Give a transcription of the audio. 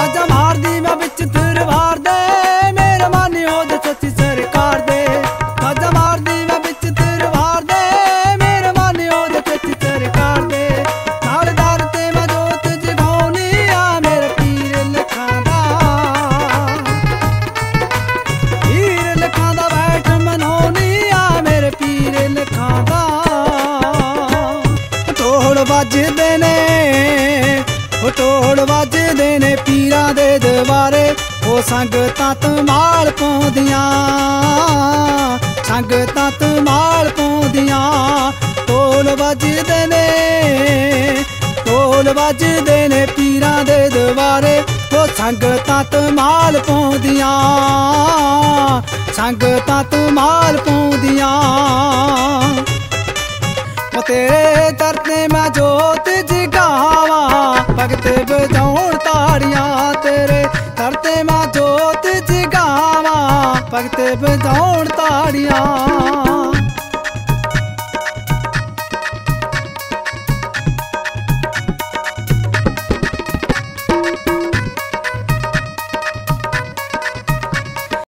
ਆਜਾ ਮਾਰਦੀ ਮੈਂ ਵਿੱਚ ਦਰਬਾਰ ਦੇ ਮੇਰੇ ਮਨ ਉਹਦੇ ਸੱਚੀ ਸਰਕਾਰ ਦੇ। ਆਜਾ ਮਾਰਦੀ ਮੈਂ ਵਿੱਚ ਦਰਬਾਰ ਦੇ ਮੇਰੇ ਮਨ ਉਹਦੇ ਸੱਚੀ ਸਰਕਾਰ ਦੇ। ਨਾਲ ਦਰ ਤੇ ਮੈਂ ਜੋਤ ਜਗਾਉਣੀ ਆ ਮੇਰੇ ਪੀਰ ਲਖਾਂ ਦਾ। ਪੀਰ ਲਖਾਂ ਦਾ ਬੈਠ ਮਨਾਉਣੀ ਆ ਮੇਰੇ ਪੀਰ ਲਖਾਂ ਦਾ। ਢੋਲ ਵੱਜਦੇ ਨੇ ਉਹ ਢੋਲ ਵੱਜਦੇ ਸੰਗਤਾਂ ਤਮਾਲ ਪਾਉਂਦੀਆਂ ਸੰਗਤਾਂ ਤਮਾਲ ਪਾਉਂਦੀਆਂ, ਢੋਲ ਵੱਜਦੇ ਨੇ, ਢੋਲ ਵੱਜਦੇ ਨੇ ਪੀਰਾਂ ਦੇ ਦਰਬਾਰੇ ਉਹ ਸੰਗਤਾਂ ਤਮਾਲ ਪਾਉਂਦੀਆਂ ਸੰਗਤਾਂ ਤਮਾਲ ਪਾਉਂਦੀਆਂ। ਉਹ ਤੇਰੇ ਦਰ ਤੇ ਮੈਂ ਜੋਤ ਜਗਾਵਾਂ ਮੈਂ ਜੋਤ ਜਗਾਵਾਂ ਭਗਤ ਵਜਾਉਣ ਤਾੜੀਆਂ।